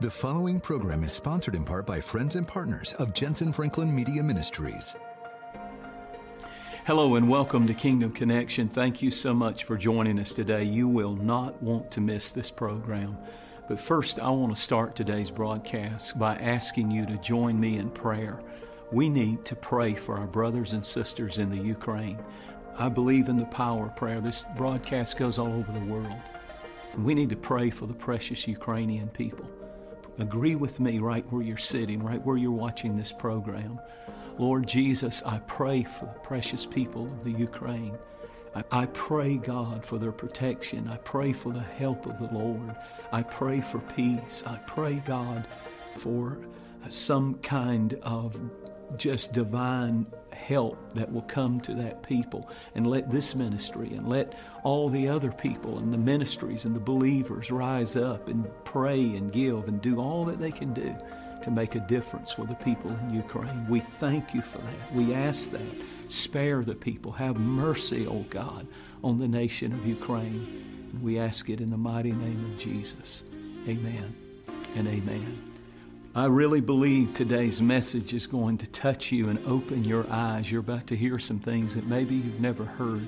The following program is sponsored in part by friends and partners of Jentezen Franklin Media Ministries. Hello and welcome to Kingdom Connection. Thank you so much for joining us today. You will not want to miss this program. But first, I want to start today's broadcast by asking you to join me in prayer. We need to pray for our brothers and sisters in the Ukraine. I believe in the power of prayer. This broadcast goes all over the world. We need to pray for the precious Ukrainian people agree with me right where you're sitting, right where you're watching this program. Lord Jesus, I pray for the precious people of the Ukraine. I, I, pray, God, for their protection. I pray for the help of the Lord. I pray for peace. I pray, God, for some kind of just divine help that will come to that people. And let this ministry and let all the other people and the ministries and the believers rise up and pray and give and do all that they can do to make a difference for the people in Ukraine. We thank you for that. We ask that. Spare the people. Have mercy, O oh God, on the nation of Ukraine. We ask it in the mighty name of Jesus. Amen and amen. I really believe today's message is going to touch you and open your eyes. You're about to hear some things that maybe you've never heard,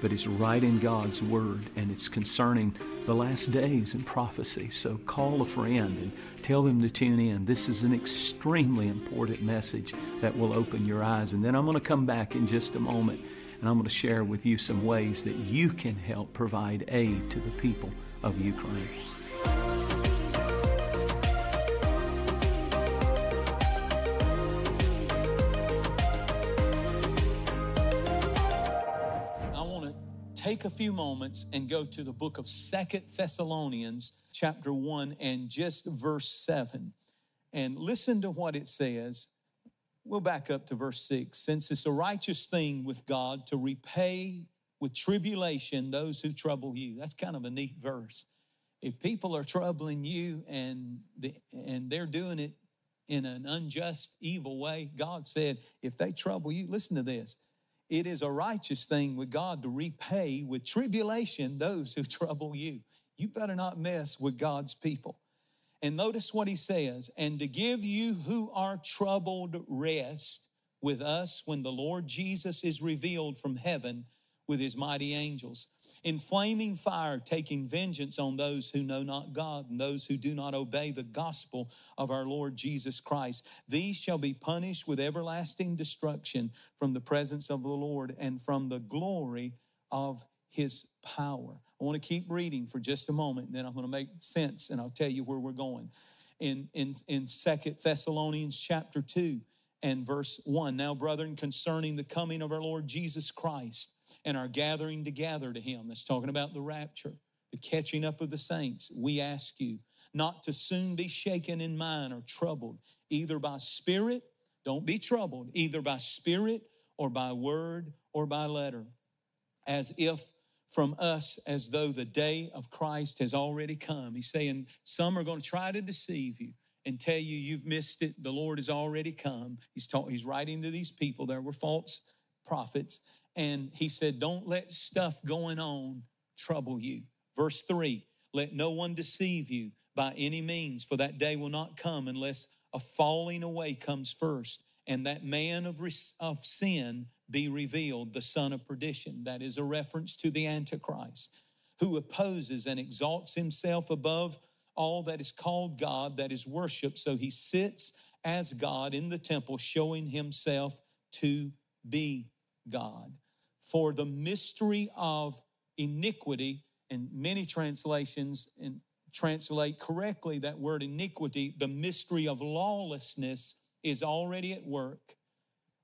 but it's right in God's Word and it's concerning the last days and prophecy. So call a friend and tell them to tune in. This is an extremely important message that will open your eyes. And then I'm going to come back in just a moment and I'm going to share with you some ways that you can help provide aid to the people of Ukraine. Take a few moments and go to the book of Second Thessalonians, chapter 1, and just verse 7. And listen to what it says. We'll back up to verse 6. Since it's a righteous thing with God to repay with tribulation those who trouble you. That's kind of a neat verse. If people are troubling you and, the, and they're doing it in an unjust, evil way, God said, if they trouble you, listen to this it is a righteous thing with God to repay with tribulation those who trouble you. You better not mess with God's people. And notice what he says, and to give you who are troubled rest with us when the Lord Jesus is revealed from heaven with his mighty angels in flaming fire, taking vengeance on those who know not God and those who do not obey the gospel of our Lord Jesus Christ. These shall be punished with everlasting destruction from the presence of the Lord and from the glory of his power. I want to keep reading for just a moment, and then I'm going to make sense and I'll tell you where we're going. In, in, in 2 Thessalonians chapter 2 and verse 1. Now, brethren, concerning the coming of our Lord Jesus Christ and our gathering together to Him. That's talking about the rapture, the catching up of the saints. We ask you not to soon be shaken in mind or troubled, either by spirit, don't be troubled, either by spirit or by word or by letter, as if from us as though the day of Christ has already come. He's saying some are going to try to deceive you and tell you you've missed it. The Lord has already come. He's, talk, he's writing to these people. There were false prophets. And he said, Don't let stuff going on trouble you. Verse three, let no one deceive you by any means, for that day will not come unless a falling away comes first, and that man of, of sin be revealed, the son of perdition. That is a reference to the Antichrist, who opposes and exalts himself above all that is called God, that is worship. So he sits as God in the temple, showing himself to be God for the mystery of iniquity, and many translations and translate correctly that word iniquity, the mystery of lawlessness is already at work.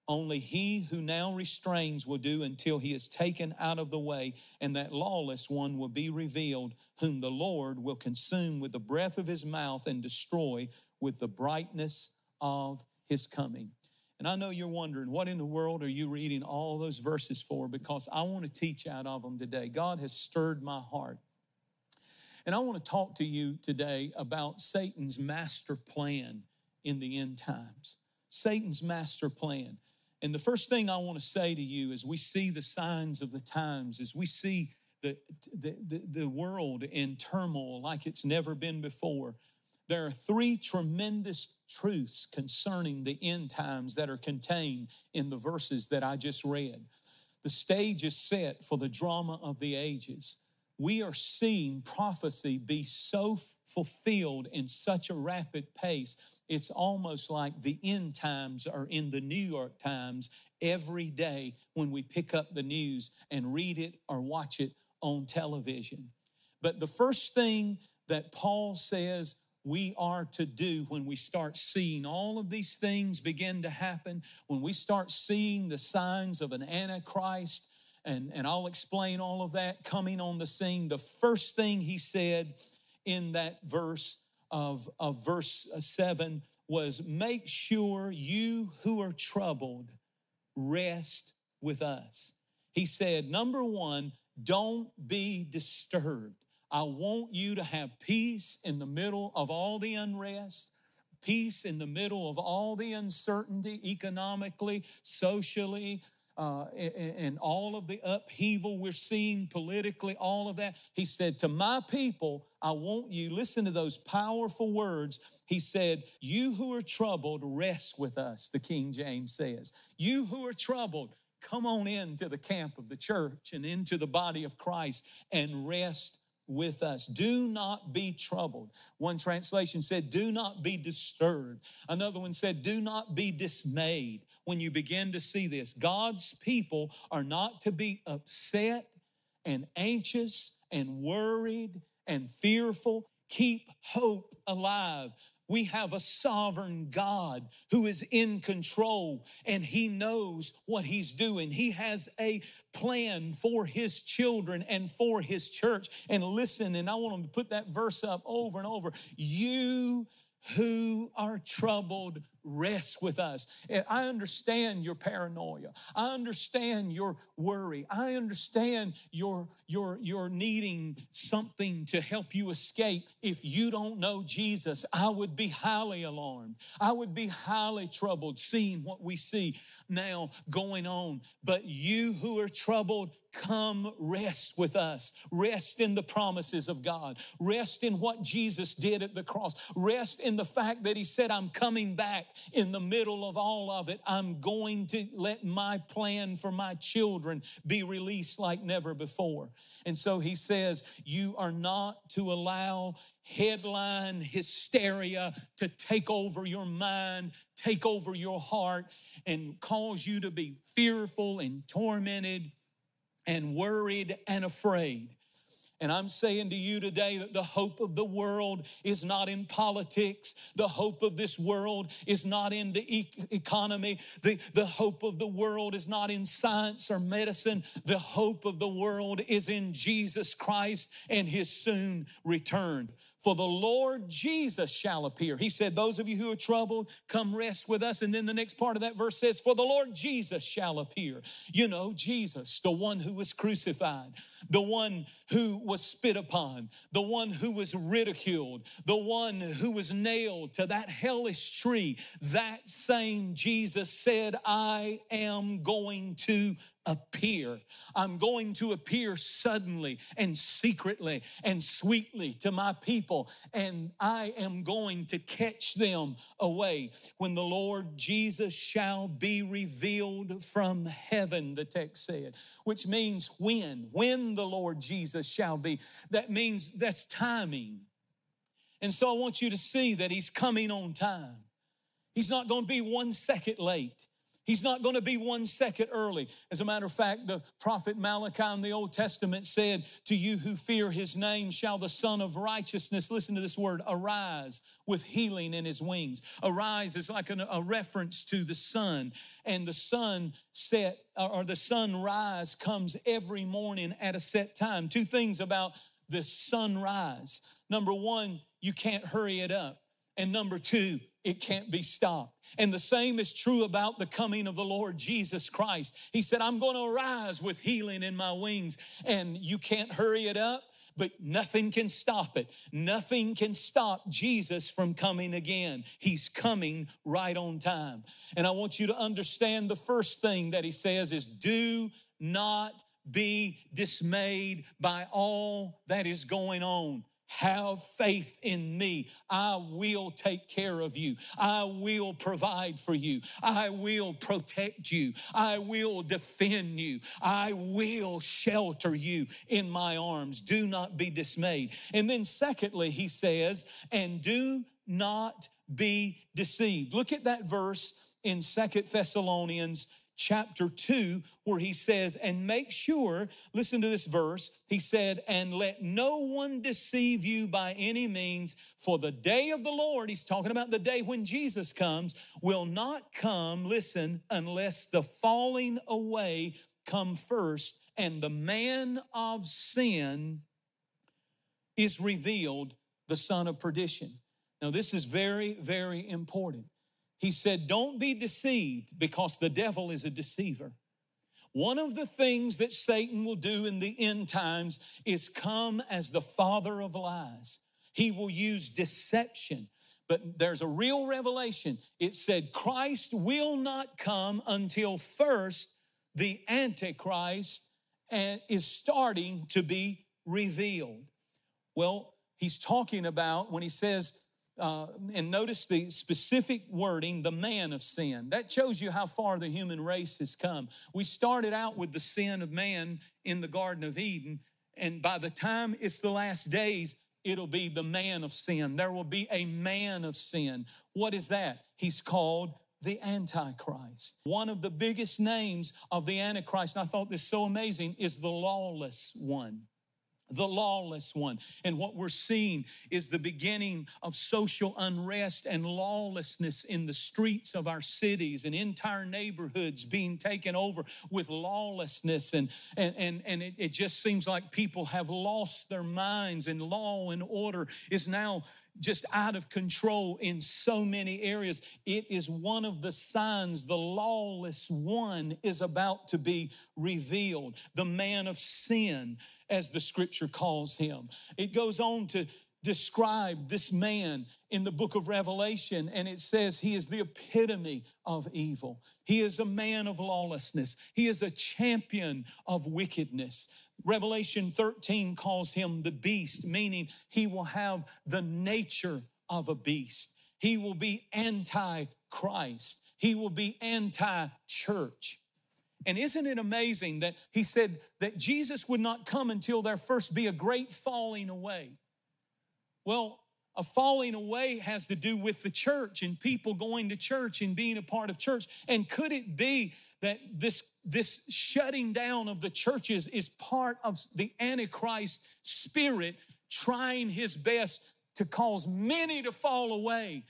Only he who now restrains will do until he is taken out of the way, and that lawless one will be revealed, whom the Lord will consume with the breath of his mouth and destroy with the brightness of his coming. And I know you're wondering, what in the world are you reading all those verses for? Because I want to teach out of them today. God has stirred my heart. And I want to talk to you today about Satan's master plan in the end times. Satan's master plan. And the first thing I want to say to you as we see the signs of the times, as we see the, the, the, the world in turmoil like it's never been before, there are three tremendous truths concerning the end times that are contained in the verses that I just read. The stage is set for the drama of the ages. We are seeing prophecy be so fulfilled in such a rapid pace, it's almost like the end times are in the New York Times every day when we pick up the news and read it or watch it on television. But the first thing that Paul says we are to do when we start seeing all of these things begin to happen, when we start seeing the signs of an Antichrist, and, and I'll explain all of that coming on the scene. The first thing he said in that verse of, of verse 7 was make sure you who are troubled rest with us. He said, number one, don't be disturbed. I want you to have peace in the middle of all the unrest, peace in the middle of all the uncertainty economically, socially, uh, and, all of the upheaval we're seeing politically, all of that. He said, To my people, I want you, listen to those powerful words. He said, You who are troubled, rest with us, the King James says. You who are troubled, come on into the camp of the church and into the body of Christ and rest with us. Do not be troubled. One translation said, Do not be disturbed. Another one said, Do not be dismayed. When you begin to see this, God's people are not to be upset and anxious and worried and fearful. Keep hope alive. We have a sovereign God who is in control and he knows what he's doing. He has a plan for his children and for his church. And listen, and I want to put that verse up over and over. You who are troubled rest with us. I understand your paranoia. I understand your worry. I understand your, your, your needing something to help you escape. If you don't know Jesus, I would be highly alarmed. I would be highly troubled seeing what we see now going on. But you who are troubled, come rest with us. Rest in the promises of God. Rest in what Jesus did at the cross. Rest in the fact that He said, I'm coming back in the middle of all of it. I'm going to let my plan for my children be released like never before. And so He says, You are not to allow headline hysteria to take over your mind, take over your heart, and cause you to be fearful and tormented and worried and afraid. And I'm saying to you today that the hope of the world is not in politics. The hope of this world is not in the e- economy. The, the hope of the world is not in science or medicine. The hope of the world is in Jesus Christ and his soon return. For the Lord Jesus shall appear. He said, Those of you who are troubled, come rest with us. And then the next part of that verse says, For the Lord Jesus shall appear. You know, Jesus, the one who was crucified, the one who was spit upon, the one who was ridiculed, the one who was nailed to that hellish tree. That same Jesus said, I am going to appear. I'm going to appear suddenly and secretly and sweetly to my people, and I am going to catch them away when the Lord Jesus shall be revealed from heaven, the text said, which means when, when the Lord Jesus shall be. That means that's timing. And so I want you to see that He's coming on time. He's not going to be one second late. He's not going to be one second early. As a matter of fact, the prophet Malachi in the Old Testament said, To you who fear his name shall the Sun of Righteousness, listen to this word, arise with healing in his wings. Arise is like an, a reference to the sun. And the sun set, or the sunrise comes every morning at a set time. Two things about the sunrise. Number one, you can't hurry it up. And number two, it can't be stopped. And the same is true about the coming of the Lord Jesus Christ. He said, I'm going to arise with healing in my wings, and you can't hurry it up. But nothing can stop it. Nothing can stop Jesus from coming again. He's coming right on time. And I want you to understand the first thing that he says is do not be dismayed by all that is going on. Have faith in me. I will take care of you. I will provide for you. I will protect you. I will defend you. I will shelter you in my arms. Do not be dismayed. And then, secondly, he says, and do not be deceived. Look at that verse in Second Thessalonians chapter 2, where he says, and make sure, listen to this verse. He said, and let no one deceive you by any means, for the day of the Lord, he's talking about the day when Jesus comes, will not come, listen, unless the falling away come first and the man of sin is revealed, the son of perdition. Now, this is very, very important. He said, Don't be deceived because the devil is a deceiver. One of the things that Satan will do in the end times is come as the father of lies. He will use deception. But there's a real revelation. It said, Christ will not come until first the Antichrist and is starting to be revealed. Well, he's talking about when he says uh, and notice the specific wording, the man of sin. That shows you how far the human race has come. We started out with the sin of man in the Garden of Eden, and by the time it's the last days, it'll be the man of sin. There will be a man of sin. What is that? He's called the Antichrist. One of the biggest names of the Antichrist, and I thought this so amazing, is the lawless one the lawless one. And what we're seeing is the beginning of social unrest and lawlessness in the streets of our cities and entire neighborhoods being taken over with lawlessness. And, and, and, and it, it just seems like people have lost their minds, and law and order is now just out of control in so many areas. It is one of the signs the lawless one is about to be revealed, the man of sin, as the scripture calls him. It goes on to describe this man in the book of Revelation, and it says he is the epitome of evil. He is a man of lawlessness, he is a champion of wickedness. Revelation 13 calls him the beast, meaning he will have the nature of a beast. He will be anti Christ, he will be anti church. And isn't it amazing that he said that Jesus would not come until there first be a great falling away? Well, a falling away has to do with the church and people going to church and being a part of church. And could it be that this, this shutting down of the churches is part of the Antichrist spirit trying his best to cause many to fall away,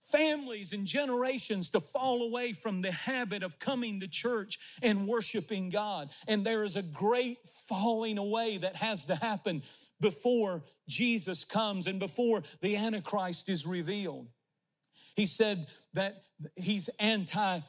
families and generations to fall away from the habit of coming to church and worshiping God. And there is a great falling away that has to happen before Jesus comes and before the Antichrist is revealed. He said that he's anti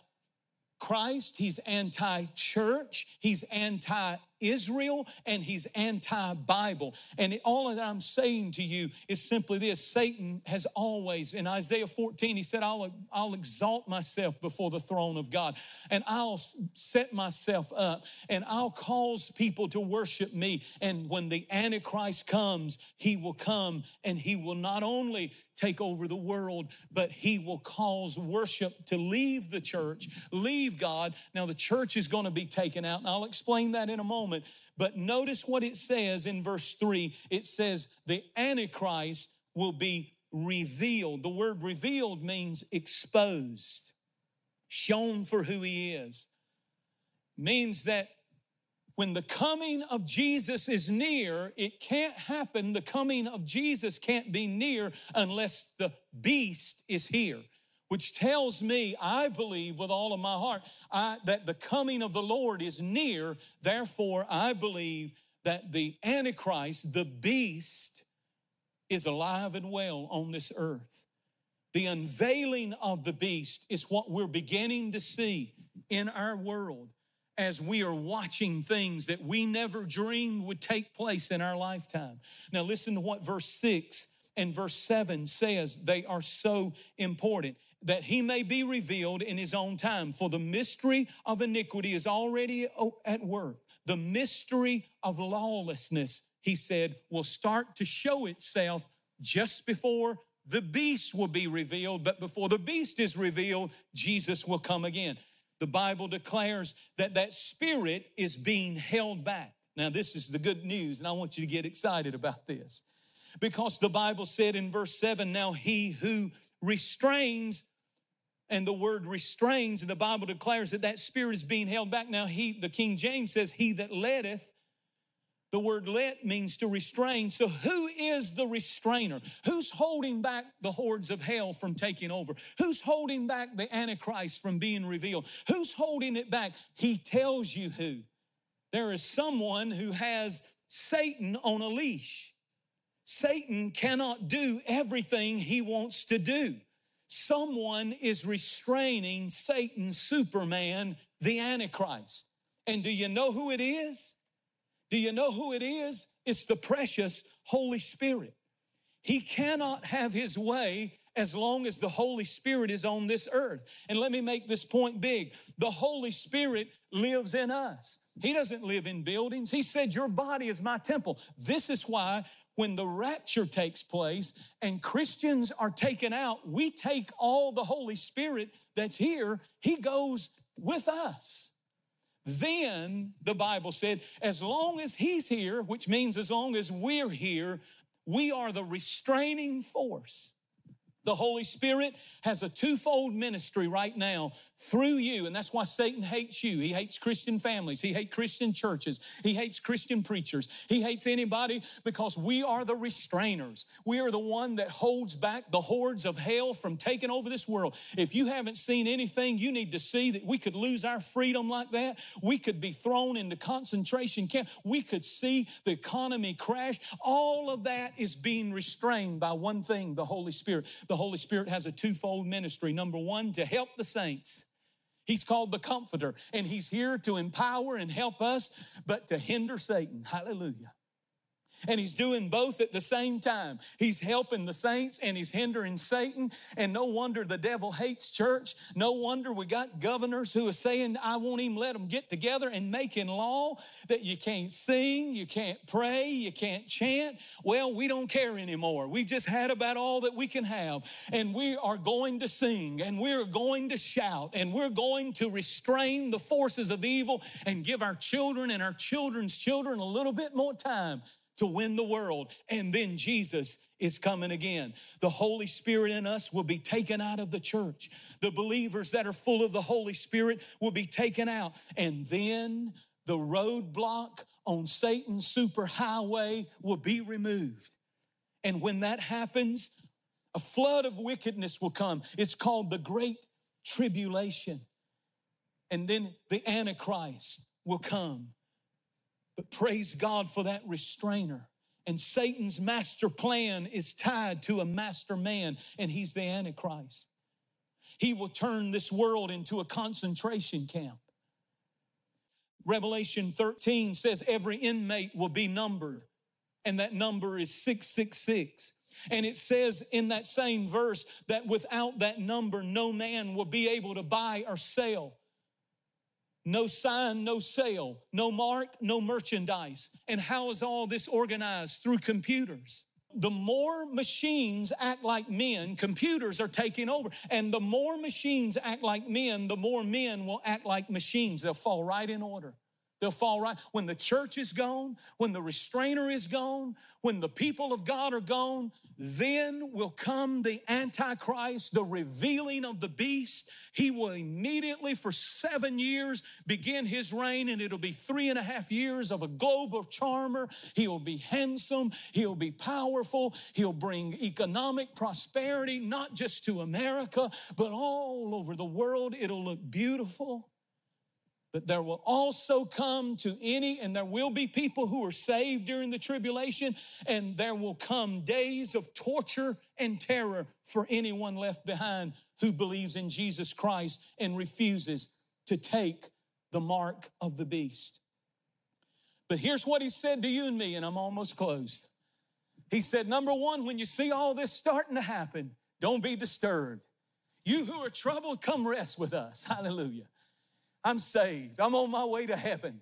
Christ, he's anti church, he's anti Israel, and he's anti Bible. And all that I'm saying to you is simply this Satan has always, in Isaiah 14, he said, I'll, I'll exalt myself before the throne of God, and I'll set myself up, and I'll cause people to worship me. And when the Antichrist comes, he will come and he will not only take over the world, but he will cause worship to leave the church, leave God. Now, the church is going to be taken out, and I'll explain that in a moment. But notice what it says in verse 3 it says, the Antichrist will be revealed. The word revealed means exposed, shown for who he is. Means that when the coming of Jesus is near, it can't happen. The coming of Jesus can't be near unless the beast is here, which tells me, I believe with all of my heart, I, that the coming of the Lord is near. Therefore, I believe that the Antichrist, the beast, is alive and well on this earth. The unveiling of the beast is what we're beginning to see in our world as we are watching things that we never dreamed would take place in our lifetime. Now, listen to what verse 6 and verse 7 says. They are so important that he may be revealed in his own time. For the mystery of iniquity is already oh, at work, the mystery of lawlessness he said, will start to show itself just before the beast will be revealed. But before the beast is revealed, Jesus will come again. The Bible declares that that spirit is being held back. Now, this is the good news, and I want you to get excited about this because the Bible said in verse 7 now he who restrains and the word restrains and the bible declares that that spirit is being held back now he the king james says he that letteth the word let means to restrain. So, who is the restrainer? Who's holding back the hordes of hell from taking over? Who's holding back the Antichrist from being revealed? Who's holding it back? He tells you who. There is someone who has Satan on a leash. Satan cannot do everything he wants to do. Someone is restraining Satan's Superman, the Antichrist. And do you know who it is? Do you know who it is? It's the precious Holy Spirit. He cannot have his way as long as the Holy Spirit is on this earth. And let me make this point big the Holy Spirit lives in us. He doesn't live in buildings. He said, Your body is my temple. This is why when the rapture takes place and Christians are taken out, we take all the Holy Spirit that's here, He goes with us. Then the Bible said, as long as He's here, which means as long as we're here, we are the restraining force the Holy Spirit has a twofold ministry right now through you, and that's why Satan hates you. He hates Christian families, he hates Christian churches, he hates Christian preachers, he hates anybody because we are the restrainers. We are the one that holds back the hordes of hell from taking over this world. If you haven't seen anything, you need to see that we could lose our freedom like that. We could be thrown into concentration camp. We could see the economy crash. All of that is being restrained by one thing the Holy Spirit. The Holy Spirit has a twofold ministry. Number one, to help the saints. He's called the Comforter, and He's here to empower and help us, but to hinder Satan. Hallelujah. And he's doing both at the same time. He's helping the saints and he's hindering Satan. And no wonder the devil hates church. No wonder we got governors who are saying, I won't even let them get together and making law that you can't sing, you can't pray, you can't chant. Well, we don't care anymore. We've just had about all that we can have. And we are going to sing and we're going to shout and we're going to restrain the forces of evil and give our children and our children's children a little bit more time to win the world. And then Jesus is coming again. The Holy Spirit in us will be taken out of the church. The believers that are full of the Holy Spirit will be taken out. And then the roadblock on Satan's superhighway will be removed. And when that happens, a flood of wickedness will come. It's called the Great Tribulation. And then the Antichrist will come but praise God for that restrainer. And Satan's master plan is tied to a master man, and he's the Antichrist. He will turn this world into a concentration camp. Revelation 13 says every inmate will be numbered, and that number is 666. And it says in that same verse that without that number, no man will be able to buy or sell. No sign, no sale, no mark, no merchandise. And how is all this organized? Through computers. The more machines act like men, computers are taking over. And the more machines act like men, the more men will act like machines. They'll fall right in order. They'll fall right. When the church is gone, when the restrainer is gone, when the people of God are gone, then will come the Antichrist, the revealing of the beast. He will immediately, for seven years, begin his reign, and it'll be three and a half years of a global charmer. He'll be handsome, he'll be powerful, he'll bring economic prosperity, not just to America, but all over the world. It'll look beautiful. But there will also come to any, and there will be people who are saved during the tribulation, and there will come days of torture and terror for anyone left behind who believes in Jesus Christ and refuses to take the mark of the beast. But here's what he said to you and me, and I'm almost closed. He said, Number one, when you see all this starting to happen, don't be disturbed. You who are troubled, come rest with us. Hallelujah. I'm saved. I'm on my way to heaven.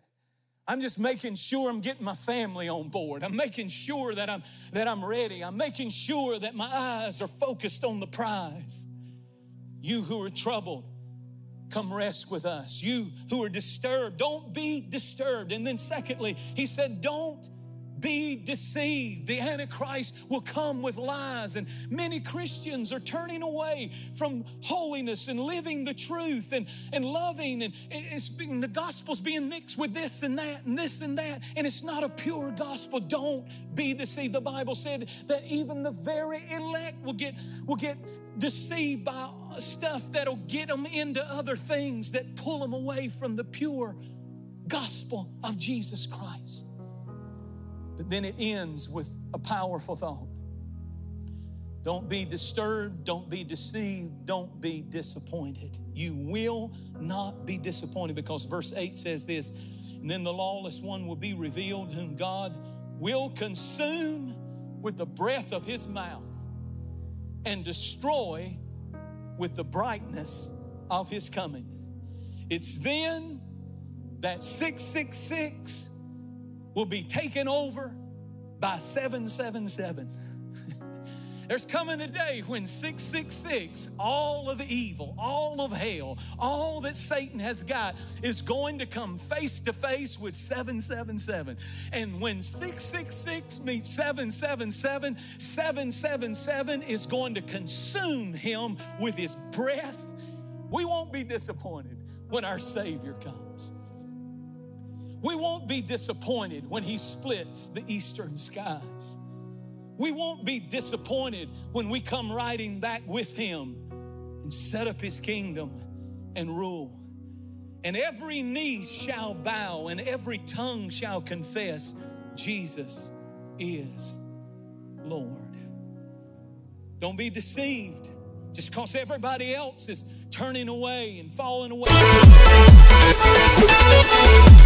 I'm just making sure I'm getting my family on board. I'm making sure that I'm that I'm ready. I'm making sure that my eyes are focused on the prize. You who are troubled, come rest with us. You who are disturbed, don't be disturbed. And then secondly, he said, don't be deceived. The Antichrist will come with lies, and many Christians are turning away from holiness and living the truth and, and loving, and it's being, the gospel's being mixed with this and that and this and that, and it's not a pure gospel. Don't be deceived. The Bible said that even the very elect will get will get deceived by stuff that'll get them into other things that pull them away from the pure gospel of Jesus Christ. But then it ends with a powerful thought. Don't be disturbed, don't be deceived, don't be disappointed. You will not be disappointed because verse 8 says this And then the lawless one will be revealed, whom God will consume with the breath of his mouth and destroy with the brightness of his coming. It's then that 666 will be taken over by 777. There's coming a day when 666, all of evil, all of hell, all that Satan has got is going to come face to face with 777. And when 666 meets 777, 777 is going to consume him with his breath. We won't be disappointed when our Savior comes. We won't be disappointed when He splits the eastern skies. We won't be disappointed when we come riding back with Him and set up His kingdom and rule. And every knee shall bow and every tongue shall confess Jesus is Lord. Don't be deceived just because everybody else is turning away and falling away.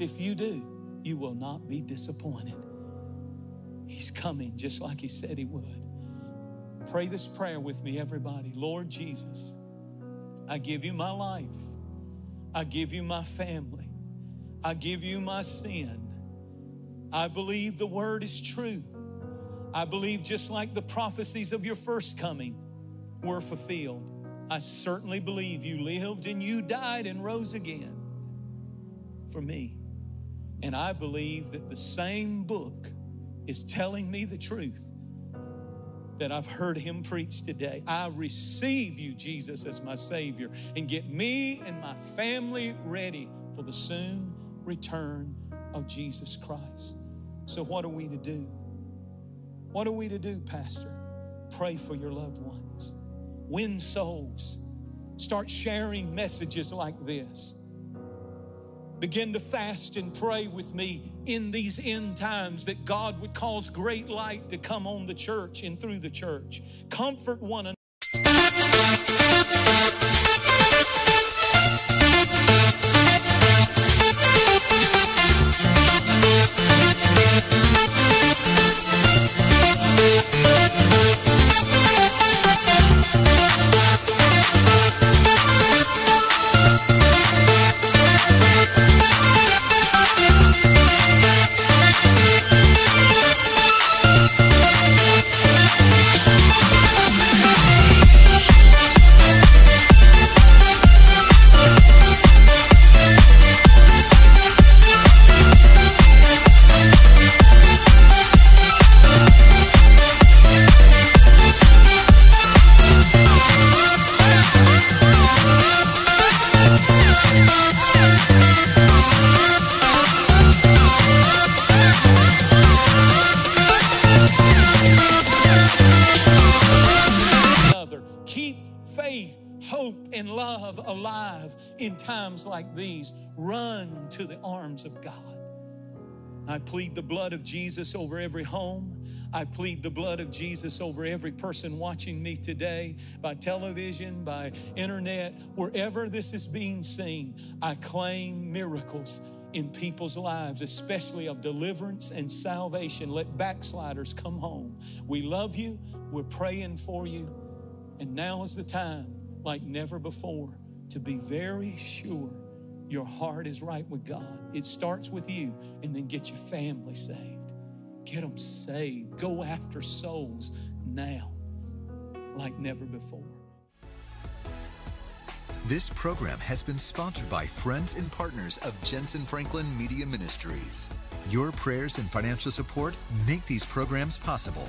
If you do, you will not be disappointed. He's coming just like He said He would. Pray this prayer with me, everybody. Lord Jesus, I give you my life. I give you my family. I give you my sin. I believe the word is true. I believe just like the prophecies of your first coming were fulfilled. I certainly believe you lived and you died and rose again for me. And I believe that the same book is telling me the truth that I've heard him preach today. I receive you, Jesus, as my Savior, and get me and my family ready for the soon return of Jesus Christ. So, what are we to do? What are we to do, Pastor? Pray for your loved ones win souls. Start sharing messages like this. Begin to fast and pray with me in these end times that God would cause great light to come on the church and through the church. Comfort one another. Times like these. Run to the arms of God. I plead the blood of Jesus over every home. I plead the blood of Jesus over every person watching me today by television, by internet, wherever this is being seen. I claim miracles in people's lives, especially of deliverance and salvation. Let backsliders come home. We love you. We're praying for you. And now is the time, like never before, to be very sure your heart is right with God. It starts with you, and then get your family saved. Get them saved. Go after souls now, like never before. This program has been sponsored by friends and partners of Jentezen Franklin Media Ministries. Your prayers and financial support make these programs possible.